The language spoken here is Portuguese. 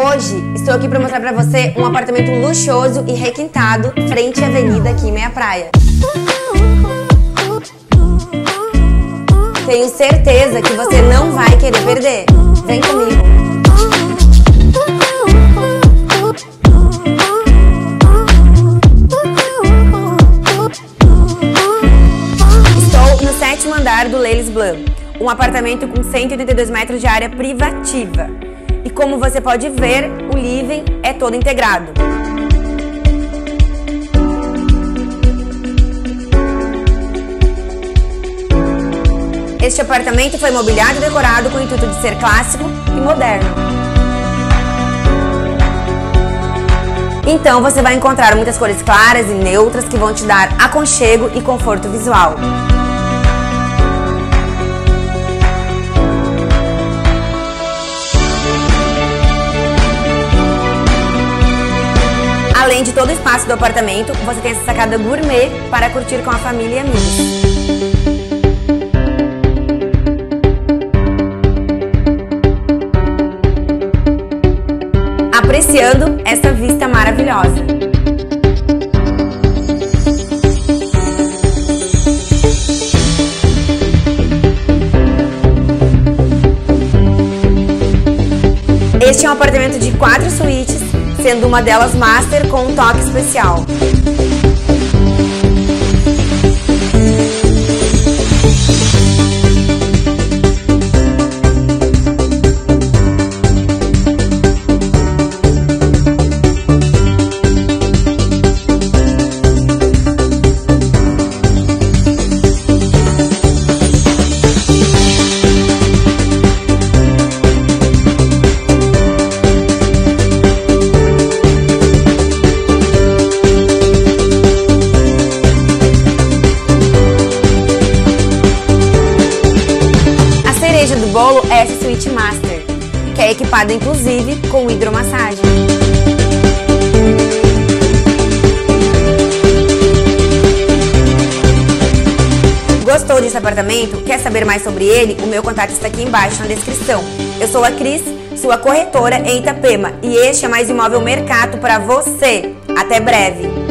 Hoje estou aqui para mostrar para você um apartamento luxuoso e requintado frente à avenida aqui em Meia Praia. Tenho certeza que você não vai querer perder. Vem comigo. Estou no sétimo andar do Leilis Blanc, um apartamento com 182 metros de área privativa. E como você pode ver, o living é todo integrado. Este apartamento foi mobiliado e decorado com o intuito de ser clássico e moderno. Então você vai encontrar muitas cores claras e neutras que vão te dar aconchego e conforto visual. Além de todo o espaço do apartamento, você tem essa sacada gourmet para curtir com a família e amigos. Apreciando essa vista maravilhosa. Este é um apartamento de quatro suítes sendo uma delas master com um toque especial. Do bolo é essa suíte master, que é equipada inclusive com hidromassagem. Gostou desse apartamento? Quer saber mais sobre ele? O meu contato está aqui embaixo na descrição. Eu sou a Cris, sua corretora em Itapema, e este é mais Imóvel Mercado para você. Até breve!